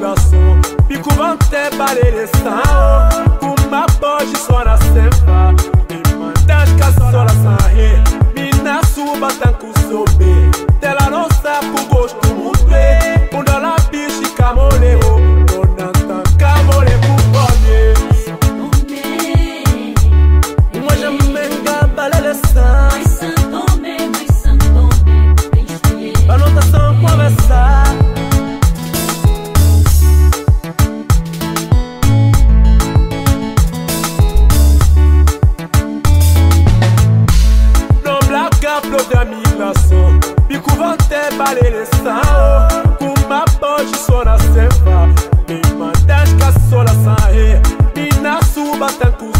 abrazó, puis couvent tes balais blaga pro da migração Bico vante baleleção Kuma só na sempa Me mandas caçola sangue Mina suba tanco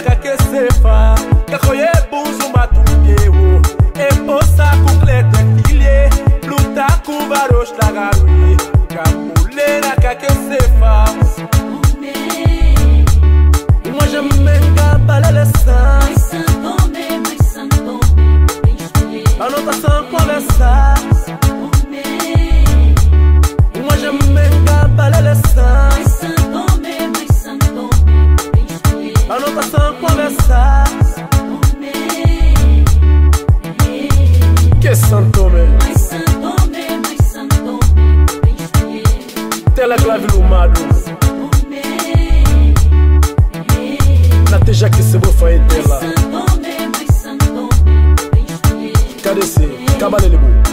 Camule na caquecefa Cacoye buzu matungueiro E poça complete filhe Luta com varos tragarui Camule na caquecefa Uma jamenga Anotação conversar. Que santome Teleclave lumado. Nateja que se vou fazer dela Cadê esse? Cabalelebu